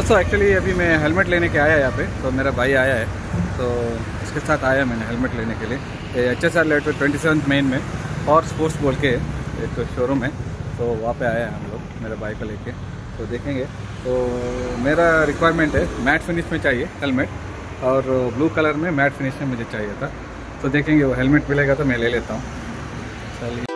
दोस्तों एक्चुअली अभी मैं हेलमेट लेने के आया यहाँ पे तो मेरा भाई आया है तो उसके साथ आया मैंने हेलमेट लेने के लिए। एच एस आर लेट ट्वेंटी सेवन मेन में, और स्पोर्ट्स बोल के एक शोरूम है तो वहाँ पे आया है हम लोग, मेरे भाई को लेके तो देखेंगे। तो मेरा रिक्वायरमेंट है मैट फिनिश में चाहिए हेलमेट और ब्लू कलर में मैट फिनिश में मुझे चाहिए था। तो देखेंगे वो हेलमेट मिलेगा तो मैं ले लेता हूँ। चलिए।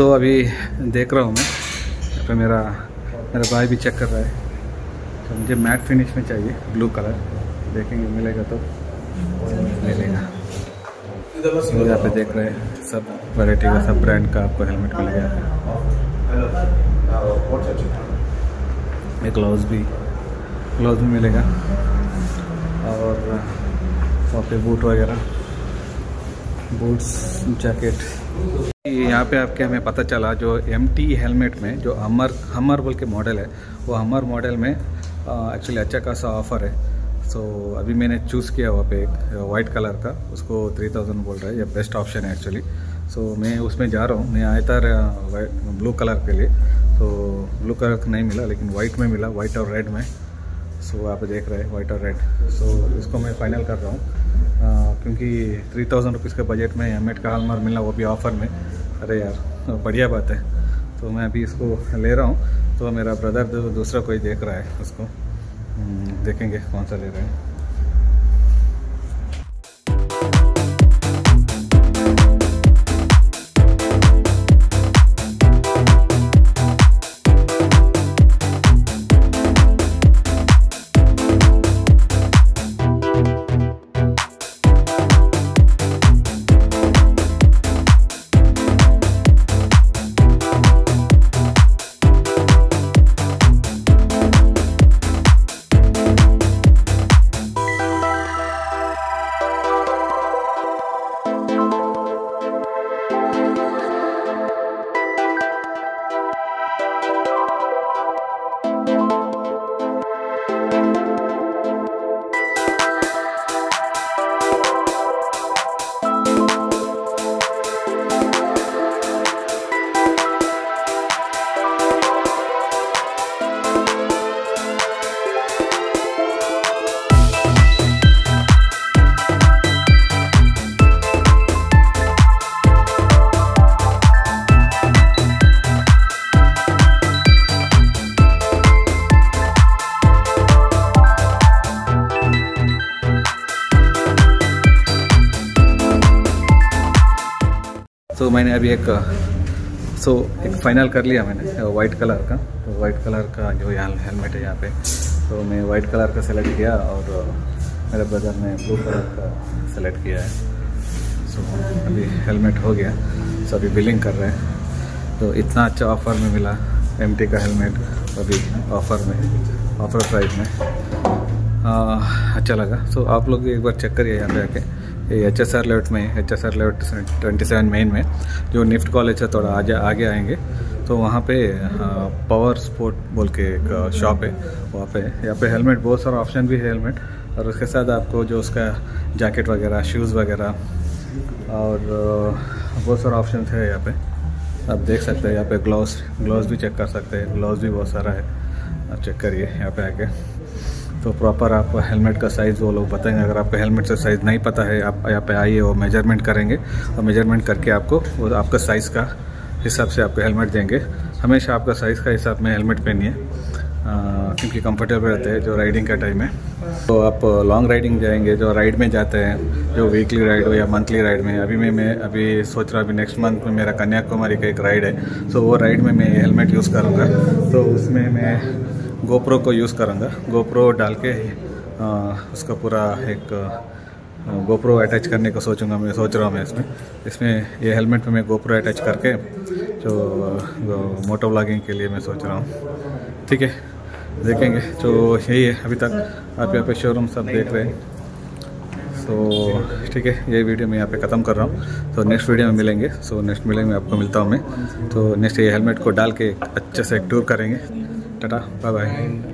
सो so, अभी देख रहा हूँ मैं। यहाँ मेरा मेरा भाई भी चेक कर रहा है। तो मुझे मैट फिनिश में चाहिए ब्लू कलर देखेंगे मिलेगा तो। ले लेगा यहाँ पे देख रहे हैं सब वैरायटी का सब ब्रांड का आपको हेलमेट मिलेगा एक ग्लव्स भी ग्लव्स भी मिलेगा। और वहाँ पे बूट वगैरह। बूट्स जैकेट यहाँ पे आपके हमें पता चला जो एमटी हेलमेट में जो हमर हमर बोल के मॉडल है वो हमर मॉडल में एक्चुअली अच्छा खासा ऑफ़र है। सो so, अभी मैंने चूज़ किया वहाँ पे एक वाइट कलर का उसको 3000 बोल रहा है ये बेस्ट ऑप्शन है एक्चुअली सो so, मैं उसमें जा रहा हूँ मैं आया था ब्लू कलर के लिए। तो ब्लू कलर नहीं मिला लेकिन वाइट में मिला वाइट और रेड में। सो so, आप देख रहे हैं वाइट और रेड सो so, इसको मैं फाइनल कर रहा हूँ। क्योंकि थ्री थाउज़ेंड रुपीज़ के बजट में एम का हालमार मिलना वो भी ऑफ़र में। अरे यार बढ़िया बात है। तो मैं अभी इसको ले रहा हूँ। तो मेरा ब्रदर दूसरा कोई देख रहा है उसको। हम्म, देखेंगे कौन सा ले रहे हैं। तो मैंने अभी एक सो so, एक फ़ाइनल कर लिया मैंने वाइट कलर का। तो वाइट कलर का जो यहाँ हेलमेट है यहाँ पे तो मैं वाइट कलर का सेलेक्ट किया और मेरे ब्रदर ने ब्लू कलर का सेलेक्ट किया है। सो so, अभी हेलमेट हो गया। सो अभी बिलिंग कर रहे हैं। तो इतना अच्छा ऑफ़र में मिला एमटी का हेलमेट अभी ऑफ़र में ऑफ़र प्राइस में। आ, अच्छा लगा। सो so, आप लोग एक बार चेक करिए यहाँ पे आके। एच एस आर लेवट में एच एस आर लेवट ट्वेंटी सेवन मेन में, जो निफ्ट कॉलेज है, थोड़ा आगे आगे आएँगे। तो वहाँ पे पावर स्पोर्ट बोल के एक शॉप है, वहाँ पे। यहाँ पे हेलमेट बहुत सारा ऑप्शन भी है हेलमेट और उसके साथ आपको जो उसका जैकेट वगैरह शूज़ वगैरह, और बहुत सारा ऑप्शन है यहाँ पे। आप देख सकते हैं, यहाँ पे ग्लव्स ग्लव्स भी चेक कर सकते हैं। ग्लव्स भी बहुत सारा है। आप चेक करिए यहाँ पे आके। तो प्रॉपर आप हेलमेट का साइज़ वो लोग बताएँगे। अगर आपको हेलमेट का साइज़ नहीं पता है, आप यहाँ पे आइए वो मेज़रमेंट करेंगे। और मेज़रमेंट करके आपको वो आपका साइज़ का हिसाब से आपको हेलमेट देंगे। हमेशा आपका साइज़ का हिसाब में हेलमेट पहनिए। क्योंकि कंफर्टेबल रहते हैं जो राइडिंग का टाइम है। तो आप लॉन्ग राइडिंग जाएँगे, जो राइड में जाते हैं, जो वीकली राइड हो या मंथली राइड में। अभी मैं मैं अभी सोच रहा अभी नेक्स्ट मंथ में मेरा कन्याकुमारी का एक राइड है। सो वो राइड में मैं हेलमेट यूज़ करूँगा। तो उसमें मैं गोप्रो को यूज़ करूँगा। गोप्रो डाल के उसका पूरा एक गोप्रो अटैच करने को सोचूँगा मैं, सोच रहा हूँ मैं इसमें। इसमें ये हेलमेट में मैं गोप्रो अटैच करके, जो मोटो ब्लॉगिंग के लिए मैं सोच रहा हूँ। ठीक है? देखेंगे। तो यही है। अभी तक आप यहाँ पे शोरूम सब देख रहे हैं। सो ठीक है। ये वीडियो मैं यहाँ पे ख़त्म कर रहा हूँ। तो नेक्स्ट वीडियो में मिलेंगे। सो नेक्स्ट वीडियो में आपको मिलता हूँ मैं। तो नेक्स्ट ये हेलमेट को डाल के अच्छे से एक टूर करेंगे। Tata. Bye bye.